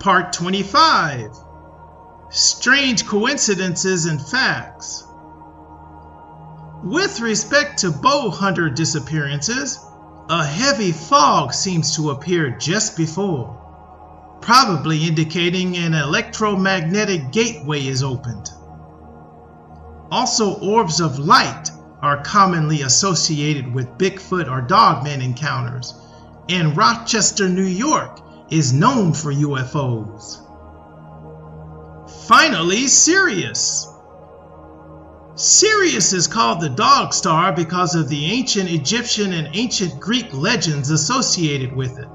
Part 25 Strange Coincidences and Facts. With respect to bow hunter disappearances, a heavy fog seems to appear just before, probably indicating an electromagnetic gateway is opened. Also, orbs of light are commonly associated with Bigfoot or Dogman encounters, In Rochester, New York is known for UFOs. Finally, Sirius. Sirius is called the dog star because of the ancient Egyptian and ancient Greek legends associated with it.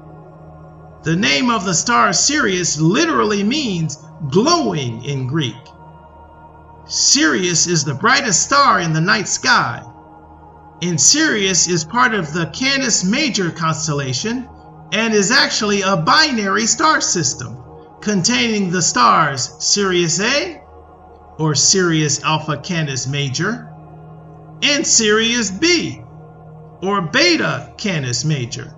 The name of the star Sirius literally means glowing in Greek. Sirius is the brightest star in the night sky, and Sirius is part of the Canis Major constellation and is actually a binary star system containing the stars Sirius A or Sirius Alpha Canis Major and Sirius B or Beta Canis Major,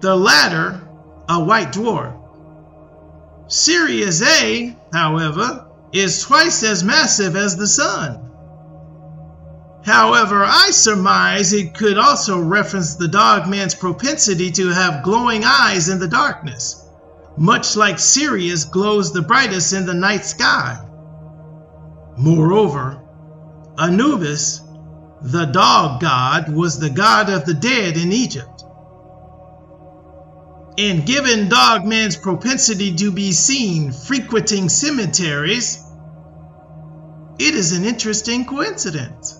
the latter a white dwarf. Sirius A, however, is twice as massive as the Sun. However, I surmise it could also reference the dogman's propensity to have glowing eyes in the darkness, much like Sirius glows the brightest in the night sky. Moreover, Anubis, the dog god, was the god of the dead in Egypt. And given Dogman's propensity to be seen frequenting cemeteries, it is an interesting coincidence.